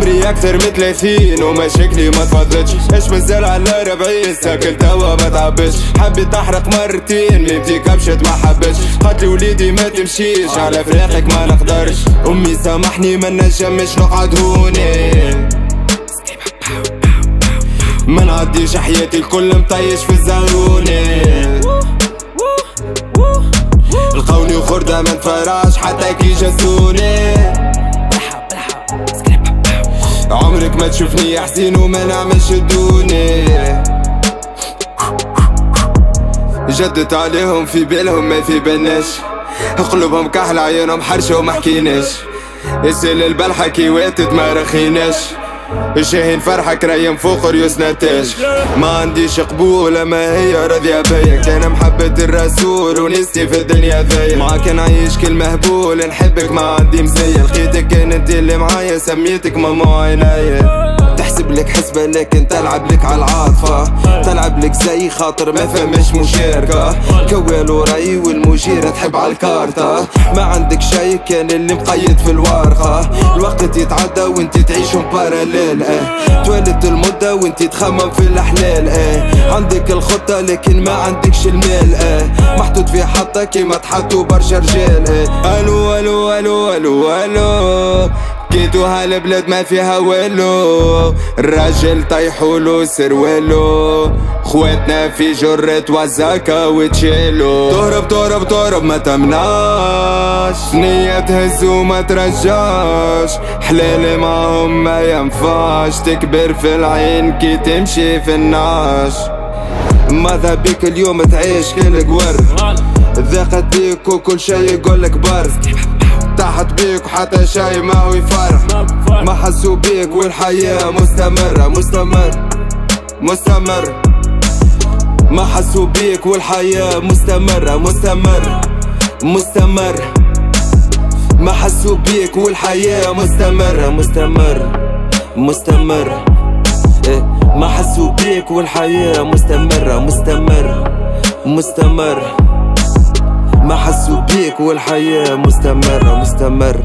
أكتر من 30 ومشاكلي ما تفضلتش إيش مازال على ربعين؟ ساكل توا ما تعبش. حبيت أحرق مرتين ميمتي كبشت ما حبتش قالت لي وليدي ما تمشيش على فراقك ما نقدرش. أمي سامحني ما نجمش نقعد هوني ما نعديش حياتي الكل مطيش في الزاروني لقوني خردة ما نتفرعش حتى كي جسوني عمرك ما تشوفني حسين وما نعملش دوني. جدت عليهم في بالهم ما في بالناش قلوبهم كحل عيونهم حرشة وما حكيناش. يسأل البلحة كي واتت ما رخيناش. شاهين فرحك رايم فوق ريوس نتاج ما عنديش قبول ما هي راضية بيا. كان محبة الرسول ونستي في الدنيا ذايا ما كان عايش كل مهبول نحبك ما عندي مزية لقيتك معايا سميتك ماما عينيا تحسب لك حسبة لكن تلعب لك على العاطفة. تلعب لك زي خاطر ما فماش مشاركة. كوال ورأي والمشيرة تحب على الكارتة. ما عندك شي كان اللي مقيد في الورقة. الوقت يتعدى وانت تعيشهم باراليل آه. تولد المدة وانت تخمم في الأحلال آه. عندك الخطة لكن ما عندكش المال آه. محطوط في حطة كيما تحطوا برشا رجال آه. ألو ألو ألو ألو ألو. كيتو هالبلاد ما فيها والو. الراجل طيحولو سروالو خواتنا في جرة وزاكا وتشيلو. تهرب تهرب تهرب ما تمناش نية تهز وما ترجاش حلالي معهم ما ينفعش. تكبر في العين كي تمشي في الناش ماذا بيك اليوم تعيش كل قور ذاقت بيك وكل شي يقولك بار تحت بيك وحتى شي ما هو يفرح ما حسوا بيك والحياة مستمرة مستمر مستمر. ما حسوا بيك والحياة مستمرة مستمر مستمر. ما حسوا بيك والحياة مستمرة مستمر مستمر. إيه ما حسوا بيك والحياة مستمرة مستمر مستمر. حسوا بيك والحياة مستمرة مستمر